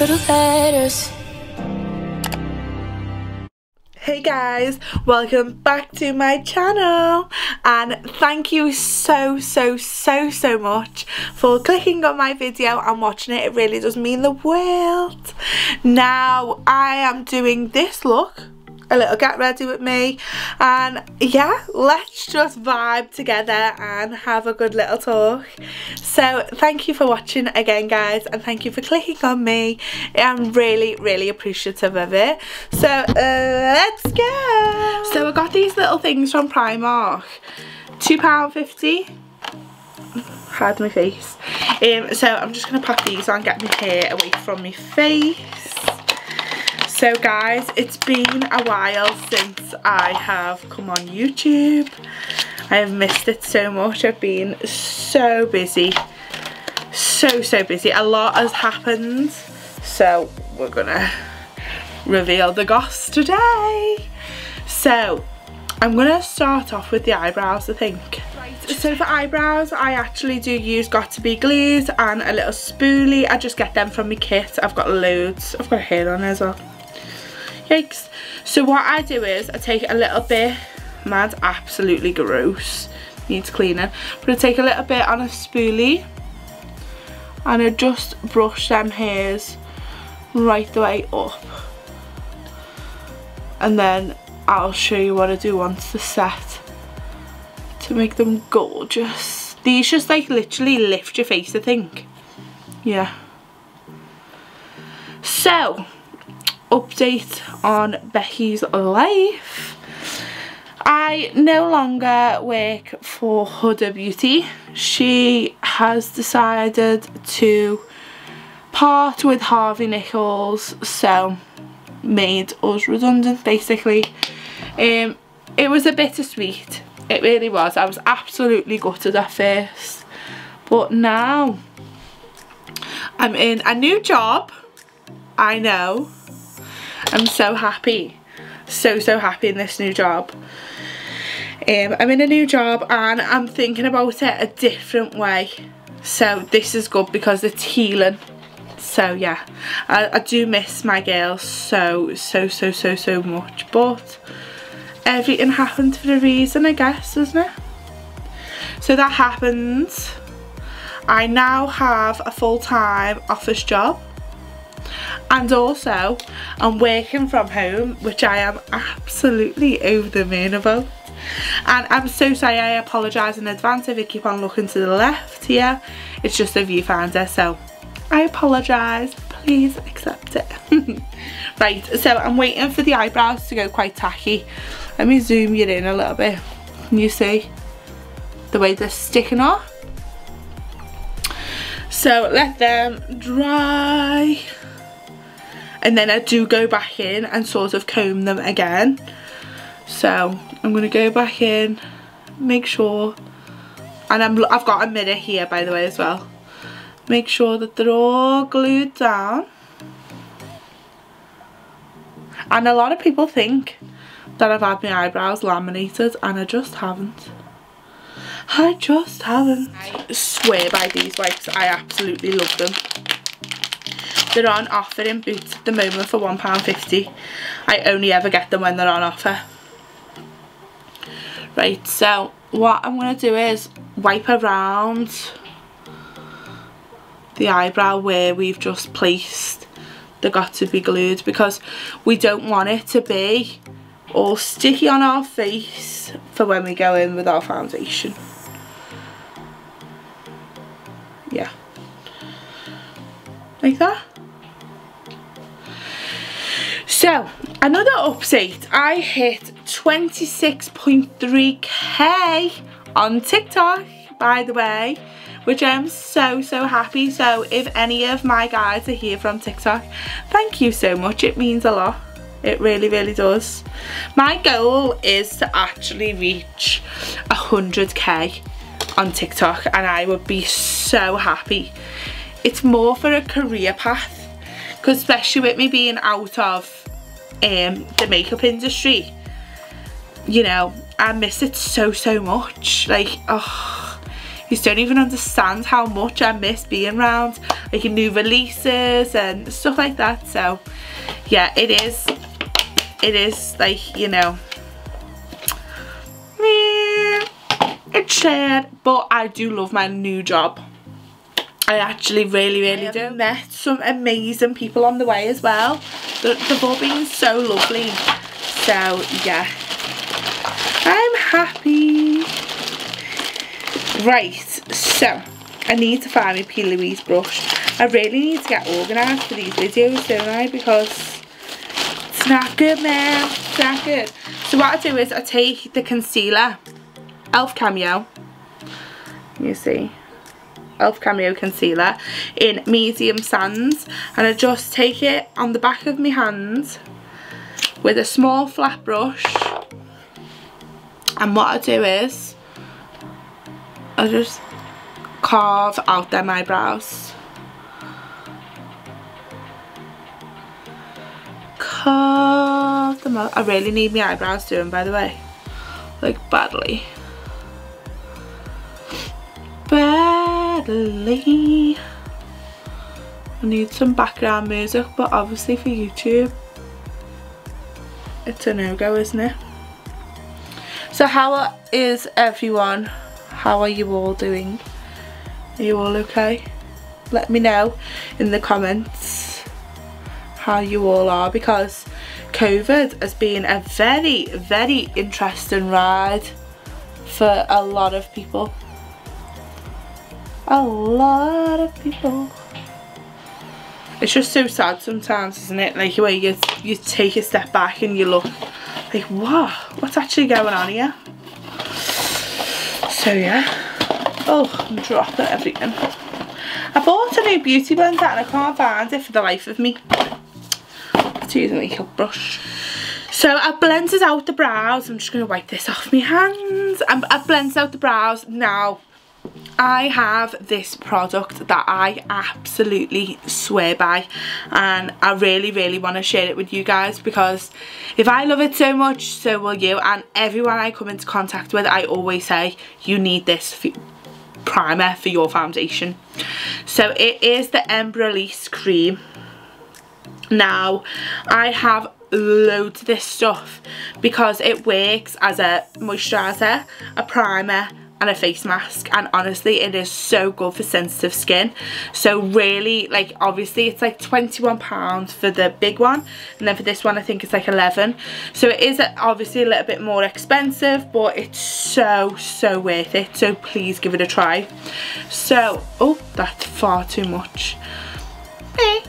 little letters. Hey guys, welcome back to my channel and thank you so so so so much for clicking on my video and watching it, it really does mean the world. Now I am doing this look a little get ready with me. And yeah let's just vibe together and have a good little talk. So thank you for watching again guys and thank you for clicking on me. I'm really really appreciative of it. So uh, let's go. So I got these little things from Primark. £2.50 hide my face. Um, so I'm just going to pop these on get my hair away from my face so guys, it's been a while since I have come on YouTube. I have missed it so much. I've been so busy. So, so busy. A lot has happened. So we're gonna reveal the goss today. So I'm gonna start off with the eyebrows I think. So for eyebrows I actually do use Got To Be glues and a little spoolie. I just get them from my kit. I've got loads. I've got hair on as well. So what I do is I take a little bit, man's absolutely gross, needs cleaning, but I take a little bit on a spoolie and I just brush them hairs right the way up. And then I'll show you what I do once they're set to make them gorgeous. These just like literally lift your face I think. Yeah. So, update on Becky's life. I no longer work for Huda Beauty. She has decided to part with Harvey Nichols, so made us redundant basically. Um, it was a bittersweet, it really was. I was absolutely gutted at first, but now I'm in a new job, I know, I'm so happy. So, so happy in this new job. Um, I'm in a new job and I'm thinking about it a different way. So this is good because it's healing. So yeah, I, I do miss my girls so, so, so, so, so much. But everything happens for a reason, I guess, doesn't it? So that happens. I now have a full-time office job and also I'm working from home which I am absolutely over the moon about. And I'm so sorry I apologise in advance if you keep on looking to the left here. It's just a viewfinder so I apologise. Please accept it. Right so I'm waiting for the eyebrows to go quite tacky. Let me zoom you in a little bit. Can you see the way they're sticking off? So let them dry and then I do go back in and sort of comb them again. So I'm going to go back in make sure and I'm, I've got a mirror here by the way as well. Make sure that they're all glued down. And a lot of people think that I've had my eyebrows laminated and I just haven't. I just haven't. I swear by these wipes I absolutely love them they're on offer in Boots at the moment for £1.50. I only ever get them when they're on offer. Right, so what I'm going to do is wipe around the eyebrow where we've just placed the got to be glued because we don't want it to be all sticky on our face for when we go in with our foundation. Yeah. Like that. So, another update. I hit 26.3k on TikTok, by the way, which I'm so, so happy. So, if any of my guys are here from TikTok, thank you so much. It means a lot. It really, really does. My goal is to actually reach 100k on TikTok and I would be so happy. It's more for a career path because especially with me being out of um, the makeup industry you know I miss it so so much. Like oh you don't even understand how much I miss being around like new releases and stuff like that. So yeah it is it is like you know it's sad but I do love my new job I actually really really do. met some amazing people on the way as well. They've all been so lovely. So yeah. I'm happy. Right so I need to find my P. Louise brush. I really need to get organised for these videos don't I? Because it's not good man. It's not good. So what I do is I take the concealer e.l.f. Cameo. You see e.l.f. Cameo Concealer in medium sands. And I just take it on the back of my hands with a small flat brush. And what I do is I just carve out them eyebrows. Carve them out. I really need my eyebrows doing by the way like badly I need some background music but obviously for YouTube it's a no-go isn't it? So how is everyone? How are you all doing? Are you all okay? Let me know in the comments how you all are because COVID has been a very very interesting ride for a lot of people a lot of people. It's just so sad sometimes isn't it? Like where you you take a step back and you look like what? What's actually going on here? So yeah. Oh I'm dropping everything. I bought a new beauty blender and I can't find it for the life of me. To use a makeup brush. So I've blended out the brows. I'm just going to wipe this off my hands. I've blended out the brows now I have this product that I absolutely swear by and I really really want to share it with you guys because if I love it so much so will you. And everyone I come into contact with I always say you need this primer for your foundation. So it is the Embryolisse cream. Now I have loads of this stuff because it works as a moisturiser, a primer and a face mask and honestly it is so good for sensitive skin. So really like obviously it's like 21 pounds for the big one and then for this one I think it's like 11 so it is obviously a little bit more expensive but it's so so worth it. So please give it a try. So oh that's far too much. Eh.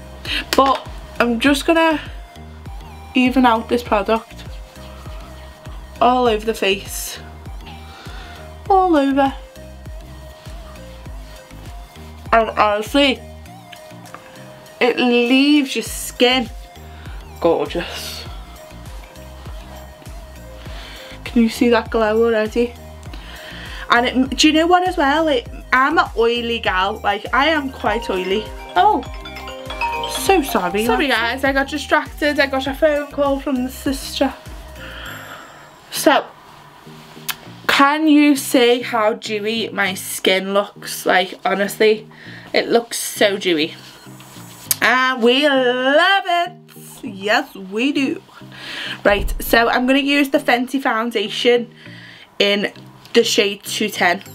but I'm just gonna even out this product all over the face all over. And honestly, it leaves your skin gorgeous. Can you see that glow already? And it, do you know what as well? Like, I'm an oily gal. Like, I am quite oily. Oh, so sorry. Sorry guys, I got distracted. I got a phone call from the sister. So, can you see how dewy my skin looks? Like, honestly, it looks so dewy. And we love it. Yes, we do. Right, so I'm going to use the Fenty foundation in the shade 210.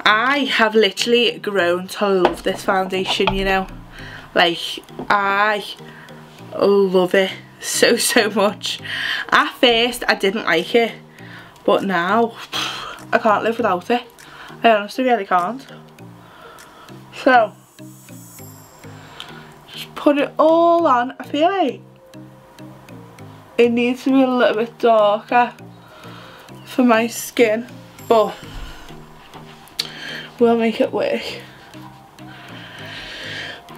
I have literally grown to love this foundation, you know. Like, I love it so, so much. At first, I didn't like it but now, I can't live without it. I honestly really can't. So, just put it all on. I feel like it needs to be a little bit darker for my skin. But, we'll make it work.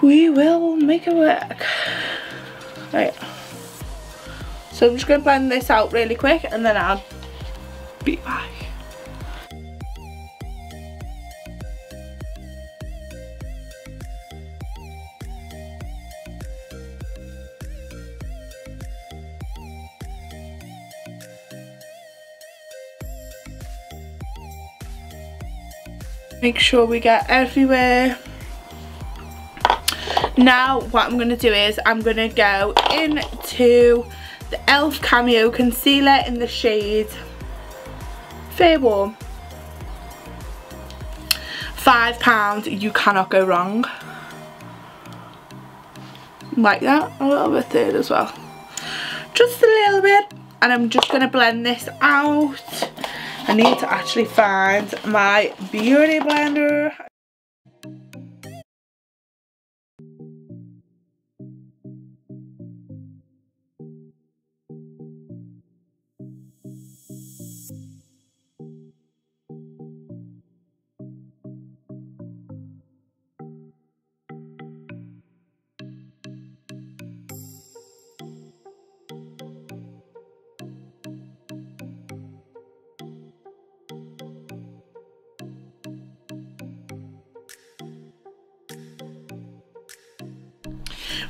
We will make it work. Right. So I'm just going to blend this out really quick and then I'll be back. Make sure we get everywhere. Now what I'm going to do is I'm going to go into the e.l.f. Cameo Concealer in the shade Fair Warm. Five pounds, you cannot go wrong. Like that, a little bit there as well. Just a little bit. And I'm just going to blend this out. I need to actually find my beauty blender.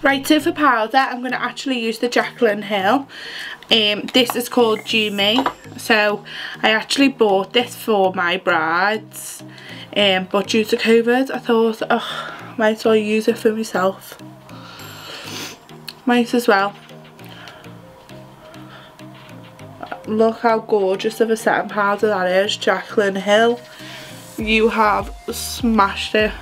Right, so for powder, I'm going to actually use the Jaclyn Hill. Um, this is called Me. So, I actually bought this for my brides. Um, but due to COVID, I thought, oh, might as well use it for myself. Might as well. Look how gorgeous of a setting powder that is, Jaclyn Hill. You have smashed it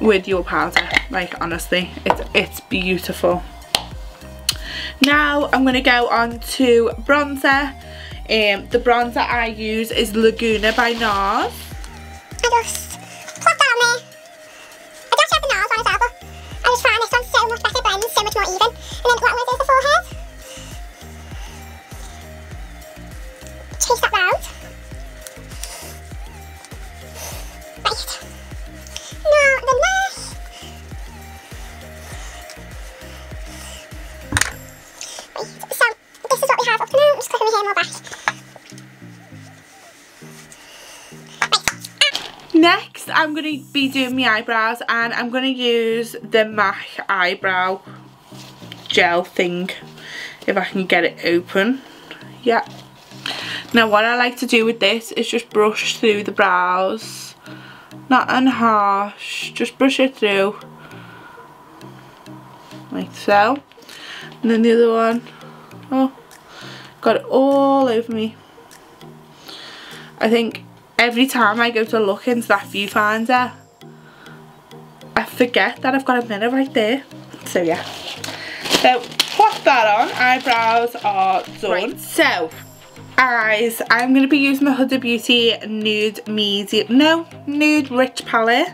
with your powder. Like honestly it's it's beautiful. Now I'm going to go on to bronzer. Um, the bronzer I use is Laguna by NARS. I just the find this so much better so much more even. And then what am I do for forehead Next, I'm going to be doing my eyebrows and I'm going to use the MAC eyebrow gel thing if I can get it open. Yeah. Now what I like to do with this is just brush through the brows. Not unharsh, just brush it through. Like so. And then the other one. Oh, got it all over me. I think every time I go to look into that viewfinder, I forget that I've got a mirror right there. So yeah. So put that on. Eyebrows are done. Right. So eyes, I'm going to be using the Huda Beauty Nude Medium, no, Nude Rich palette.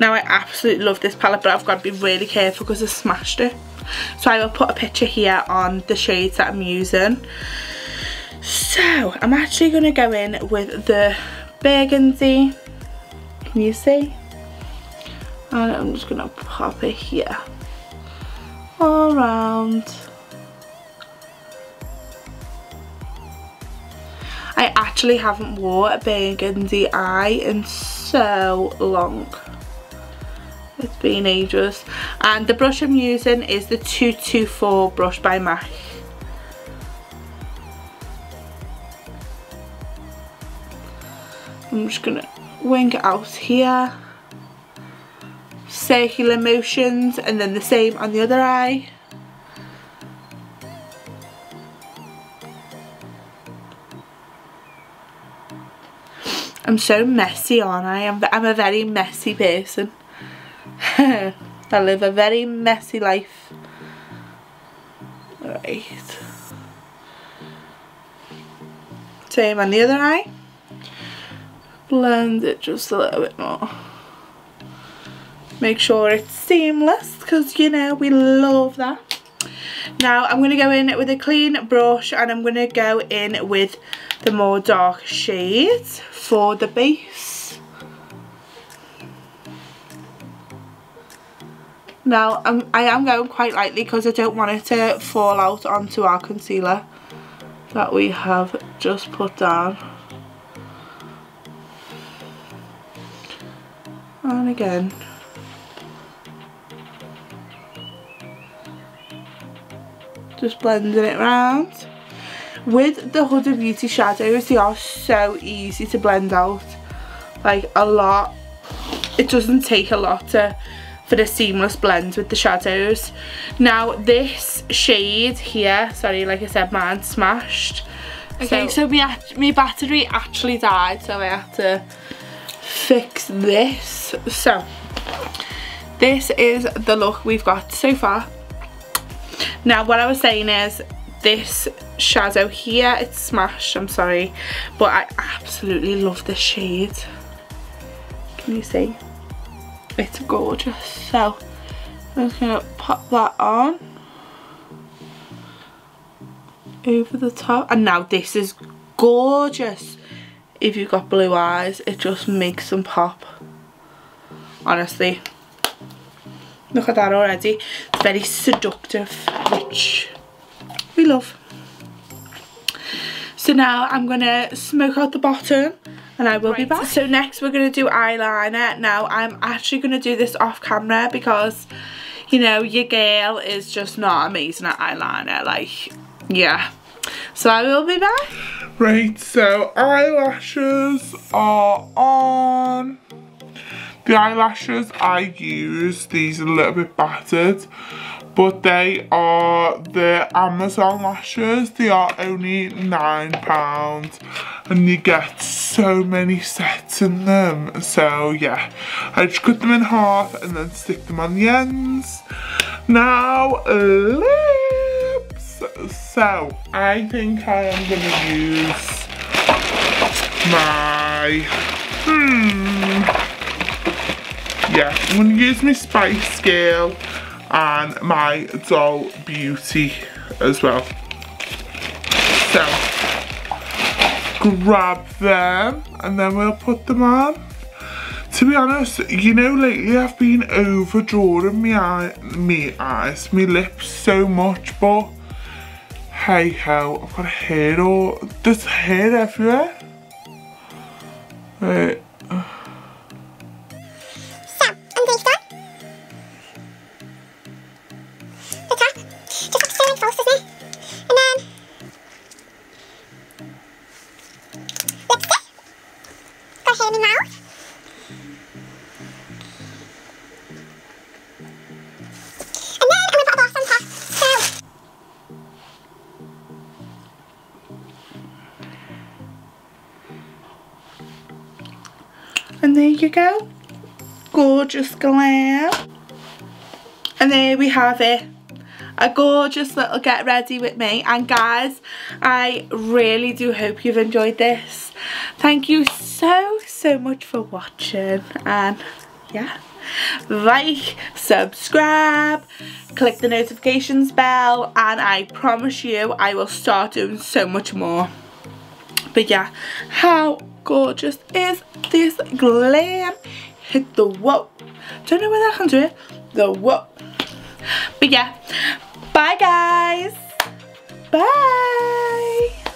Now I absolutely love this palette but I've got to be really careful because I smashed it. So I will put a picture here on the shades that I'm using. So I'm actually going to go in with the burgundy. Can you see? And I'm just going to pop it here. All around. I actually haven't wore a burgundy eye in so long. It's been ages. And the brush I'm using is the 224 brush by MAC. I'm just to wing it out here. Circular motions and then the same on the other eye. I'm so messy on I am I'm a very messy person. I live a very messy life. Right. Same on the other eye blend it just a little bit more make sure it's seamless because you know we love that now I'm going to go in with a clean brush and I'm going to go in with the more dark shades for the base now I'm, I am going quite lightly because I don't want it to fall out onto our concealer that we have just put down. And again. Just blending it round. With the Huda Beauty shadows they are so easy to blend out. Like a lot. It doesn't take a lot to for the seamless blend with the shadows. Now this shade here sorry like I said mine smashed. Okay so, so my, my battery actually died so I had to fix this. So this is the look we've got so far. Now what I was saying is this shadow here it's smashed I'm sorry but I absolutely love this shade. Can you see it's gorgeous. So I'm just gonna pop that on. Over the top. And now this is gorgeous. If you've got blue eyes it just makes them pop. Honestly. Look at that already. It's very seductive which we love. So now I'm gonna smoke out the bottom and I will right. be back. So next we're going to do eyeliner. Now I'm actually going to do this off camera because you know your girl is just not amazing at eyeliner like yeah. So I will be back. Right so eyelashes are on. The eyelashes I use, these are a little bit battered but they are the Amazon lashes. They are only £9 and you get so many sets in them. So yeah, I just cut them in half and then stick them on the ends. Now, lips. So I think I am to use my, hmm, yeah, I'm to use my spice scale and my Doll Beauty as well. So, grab them and then we'll put them on. To be honest, you know lately I've been overdrawing my, eye, me eyes, my lips so much but hey ho, I've got hair all, there's hair everywhere. Wait. You go. Gorgeous glam. And there we have it. A gorgeous little get ready with me. And guys, I really do hope you've enjoyed this. Thank you so, so much for watching. And yeah like, subscribe, click the notifications bell and I promise you I will start doing so much more. But yeah, how gorgeous is this glam? Hit the whoa. Don't know I can do it. The whoa. But yeah, bye guys. Bye.